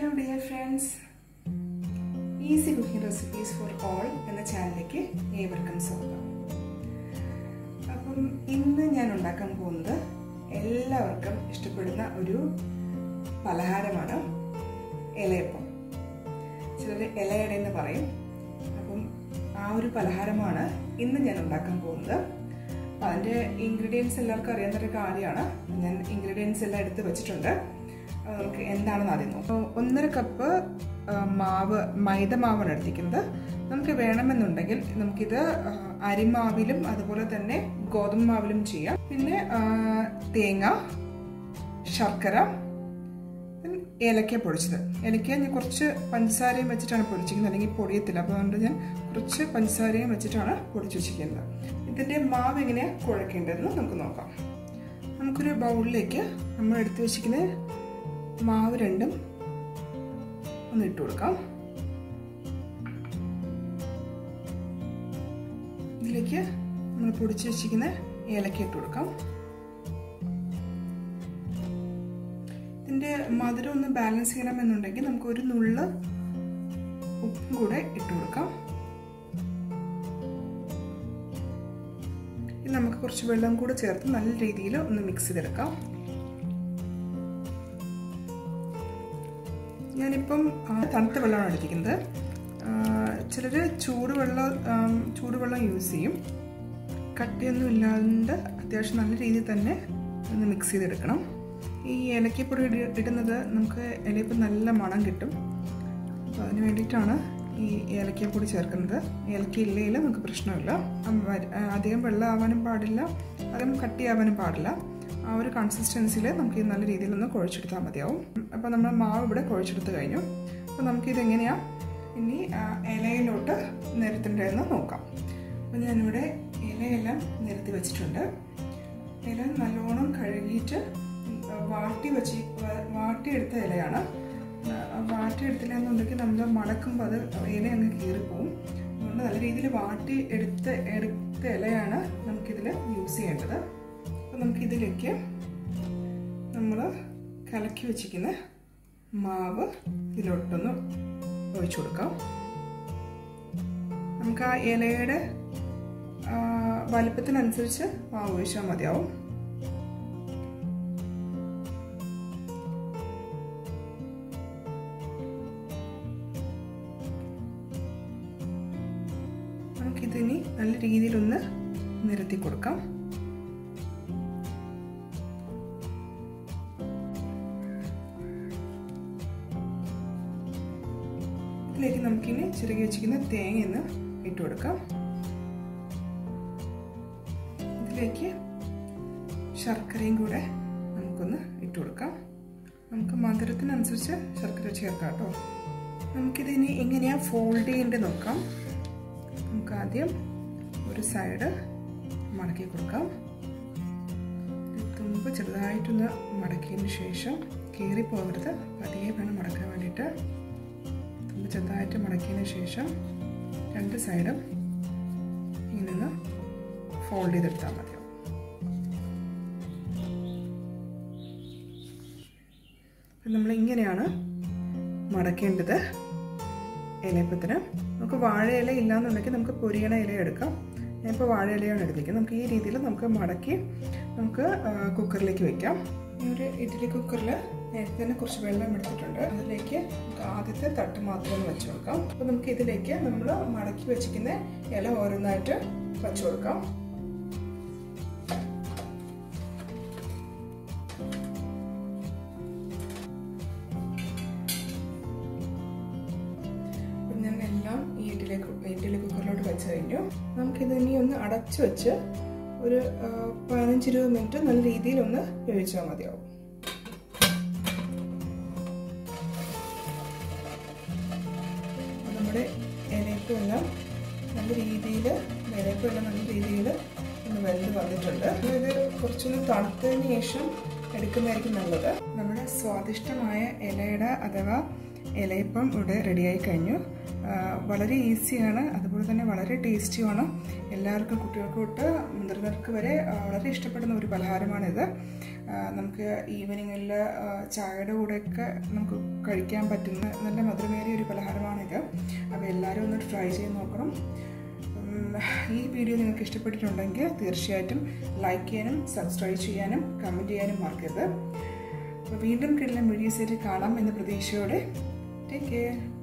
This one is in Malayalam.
Hello dear friends easy cooking recipes for all എന്ന ചാനലിലേക്ക് ഏവർക്കും സ്വാഗതം. അപ്പം ഇന്ന് ഞാൻ ഉണ്ടാക്കാൻ പോകുന്നത് എല്ലാവർക്കും ഇഷ്ടപ്പെടുന്ന ഒരു പലഹാരമാണ് ഇലയപ്പം. ചിലർ ഇലയട എന്ന് പറയും. അപ്പം ആ ഒരു പലഹാരമാണ് ഇന്ന് ഞാൻ ഉണ്ടാക്കാൻ പോകുന്നത്. അതിന്റെ ഇൻഗ്രീഡിയൻസ് എല്ലാവർക്കും അറിയാവുന്ന ഒരു കാര്യമാണ്. ഞാൻ ഇൻഗ്രീഡിയൻസ് എല്ലാം എടുത്ത് വെച്ചിട്ടുണ്ട്. നമുക്ക് എന്താണെന്ന് ആദ്യം ഒന്നര കപ്പ് മാവ് മൈദ മാവാണ് എടുത്തിരിക്കുന്നത്. നമുക്ക് വേണമെന്നുണ്ടെങ്കിൽ നമുക്കിത് അരിമാവിലും അതുപോലെ തന്നെ ഗോതമ്പ് മാവിലും ചെയ്യാം. പിന്നെ തേങ്ങ ശർക്കര ഏലക്ക പൊടിച്ചത്. ഏലക്ക ഞാൻ കുറച്ച് പഞ്ചസാരയും വെച്ചിട്ടാണ് പൊടിച്ചിരിക്കുന്നത്. അല്ലെങ്കിൽ പൊടിയത്തില്ല. അപ്പോൾ അതുകൊണ്ട് ഞാൻ കുറച്ച് പഞ്ചസാരയും വെച്ചിട്ടാണ് പൊടിച്ചു വെച്ചിരിക്കുന്നത്. ഇതിന്റെ മാവ് എങ്ങനെയാണ് കുഴക്കേണ്ടതെന്ന് നമുക്ക് നോക്കാം. നമുക്കൊരു ബൗളിലേക്ക് നമ്മൾ എടുത്തു വെച്ചിരിക്കുന്ന മാവ് രണ്ടും ഒന്ന് ഇട്ട് കൊടുക്കാം. ഇതിലേക്ക് നമ്മൾ പൊടിച്ച് വെച്ചിരിക്കുന്ന ഏലക്ക ഇട്ട് കൊടുക്കാം. ഇതിന്റെ മധുരം ഒന്ന് ബാലൻസ് ചെയ്യണമെന്നുണ്ടെങ്കിൽ നമുക്ക് ഒരു നുള്ള് ഉപ്പും കൂടെ ഇട്ട് കൊടുക്കാം. നമുക്ക് കുറച്ച് വെള്ളം കൂടെ ചേർത്ത് നല്ല രീതിയിൽ ഒന്ന് മിക്സ് ചെയ്തെടുക്കാം. ഞാനിപ്പം തണുത്ത വെള്ളമാണ് എടുത്തിരിക്കുന്നത് ചിലർ ചൂടുവെള്ളം ചൂടുവെള്ളം യൂസ് ചെയ്യും. കട്ടിയൊന്നും ഇല്ലാണ്ട് അത്യാവശ്യം നല്ല രീതിയിൽ തന്നെ ഒന്ന് മിക്സ് ചെയ്തെടുക്കണം. ഈ ഏലക്കപ്പൊടി ഇടുന്നത് നമുക്ക് ഇലയപ്പം നല്ല മണം കിട്ടും. അപ്പോൾ അതിന് വേണ്ടിയിട്ടാണ് ഈ ഏലക്കപ്പൊടി ചേർക്കുന്നത്. ഏലക്ക ഇല്ലെങ്കിൽ നമുക്ക് പ്രശ്നമില്ല. അധികം വെള്ളം ആവാനും പാടില്ല. അധികം കട്ടിയാവാനും പാടില്ല. ആ ഒരു കൺസിസ്റ്റൻസിയിൽ നമുക്ക് നല്ല രീതിയിൽ ഒന്ന് കുഴച്ചെടുത്താൽ മതിയാവും. അപ്പോൾ നമ്മൾ മാവ് ഇവിടെ കുഴച്ചെടുത്ത് കഴിഞ്ഞു. അപ്പോൾ നമുക്കിതെങ്ങനെയാണ് ഇനി ഇലയിലോട്ട് നിരത്തേണ്ടതെന്ന് നോക്കാം. അപ്പോൾ ഞാനിവിടെ ഇലയെല്ലാം നിരത്തി വെച്ചിട്ടുണ്ട്. ഇല നല്ലോണം കഴുകിയിട്ട് വാട്ടി വെച്ച് വാട്ടിയെടുത്ത ഇലയാണ്. വാട്ടിയെടുത്തില്ല എന്നുണ്ടെങ്കിൽ നമ്മൾ മടക്കുമ്പോൾ അത് ഇല അങ്ങ് കീറിപ്പോവും. അതുകൊണ്ട് നല്ല രീതിയിൽ വാട്ടി എടുത്ത എടുത്ത ഇലയാണ് നമുക്കിതിൽ യൂസ് ചെയ്യേണ്ടത്. നമുക്കിതിലേക്ക് നമ്മൾ കലക്കി വെച്ചിരിക്കുന്ന മാവ് ഇതിലോട്ടൊന്ന് ഒഴിച്ചു കൊടുക്കാം. നമുക്ക് ആ ഇലയുടെ വലിപ്പത്തിനനുസരിച്ച് മാവ് ഒഴിച്ചാൽ മതിയാവും. നമുക്കിതിനി നല്ല രീതിയിലൊന്ന് നിരത്തി കൊടുക്കാം. ഇതിലേക്ക് നമുക്കിനി ചിറകി വെച്ചിരിക്കുന്ന തേങ്ങ ഒന്ന് ഇട്ട് കൊടുക്കാം. ഇതിലേക്ക് ശർക്കരയും കൂടെ നമുക്കൊന്ന് ഇട്ട് കൊടുക്കാം. നമുക്ക് മധുരത്തിനനുസരിച്ച് ശർക്കര ചേർക്കാം കേട്ടോ. നമുക്കിതിനി എങ്ങനെയാണ് ഫോൾഡ് ചെയ്യേണ്ടത് നോക്കാം. നമുക്ക് ആദ്യം ഒരു സൈഡ് മടക്കി കൊടുക്കാം. തുമ്പ് ചെറുതായിട്ടൊന്ന് മടക്കിയതിന് ശേഷം കീറിപ്പോകരുത്. പതിയെ വേണം മടക്കാൻ വേണ്ടിയിട്ട്. ചെറുതായിട്ട് മടക്കിയതിന് ശേഷം രണ്ട് സൈഡും ഇങ്ങനെ ഫോൾഡ് ചെയ്തെടുത്താൽ മതിയാവും നമ്മൾ ഇങ്ങനെയാണ് മടക്കേണ്ടത് ഇലയപ്പത്തിന്. നമുക്ക് വാഴയില ഇല്ലാന്നുണ്ടെങ്കിൽ നമുക്ക് പൊരിയണ ഇല എടുക്കാം. ഞാനിപ്പോൾ വാഴയിലയാണ് എടുത്തിരിക്കുന്നത്. നമുക്ക് ഈ രീതിയിൽ നമുക്ക് മടക്കി നമുക്ക് കുക്കറിലേക്ക് വെക്കാം. ഒരു ഇഡ്ഡലി കുക്കറിൽ നേരത്തെ തന്നെ കുറച്ച് വെള്ളം എടുത്തിട്ടുണ്ട്. അതിലേക്ക് നമുക്ക് ആദ്യത്തെ തട്ട് മാത്രം ഒന്ന് വെച്ച് കൊടുക്കാം. അപ്പോൾ നമുക്ക് ഇതിലേക്ക് നമ്മൾ മടക്കി വെച്ചിരിക്കുന്ന ഇല ഓരോന്നായിട്ട് വെച്ച് കൊടുക്കാം. ഞാൻ എല്ലാം ഈ ഇഡ്ഡലി ഇഡ്ഡലി കുക്കറിലോട്ട് വെച്ച് കഴിഞ്ഞു. നമുക്കിത് ഇനി ഒന്ന് അടച്ചു വെച്ച് ഒരു പതിനഞ്ച് ഇരുപത് മിനിറ്റ് നല്ല രീതിയിൽ ഒന്ന് വേവിച്ചാൽ മതിയാവും. നമ്മുടെ ഇലയപ്പം നല്ല രീതിയിൽ ഇലയപ്പം നല്ല രീതിയിൽ ഒന്ന് വെന്ത് വന്നിട്ടുണ്ട്. ഇത് കുറച്ചൊന്ന് തണുത്തതിന് ശേഷം എടുക്കുന്നതായിരിക്കും നല്ലത്. നമ്മുടെ സ്വാദിഷ്ടമായ ഇലയുടെ അഥവാ ഇലയപ്പം ഇവിടെ റെഡിയായി കഴിഞ്ഞു. വളരെ ഈസിയാണ് അതുപോലെ തന്നെ വളരെ ടേസ്റ്റിയുമാണ്. എല്ലാവർക്കും കുട്ടികൾക്ക് തൊട്ട് മുതിർന്നവർക്ക് വരെ വളരെ ഇഷ്ടപ്പെടുന്ന ഒരു പലഹാരമാണിത്. നമുക്ക് ഈവനിങ്ങിൽ ചായയുടെ കൂടെയൊക്കെ നമുക്ക് കഴിക്കാൻ പറ്റുന്ന നല്ല മധുരമേറിയ ഒരു പലഹാരമാണിത്. അപ്പോൾ എല്ലാവരും ഒന്ന് ട്രൈ ചെയ്ത് നോക്കണം. ഈ വീഡിയോ നിങ്ങൾക്ക് ഇഷ്ടപ്പെട്ടിട്ടുണ്ടെങ്കിൽ തീർച്ചയായിട്ടും ലൈക്ക് ചെയ്യാനും സബ്സ്ക്രൈബ് ചെയ്യാനും കമന്റ് ചെയ്യാനും മറക്കരുത്. അപ്പോൾ വീണ്ടും കിട്ടുന്ന വീഡിയോസായിട്ട് കാണാം എന്ന പ്രതീക്ഷയോടെ Take care.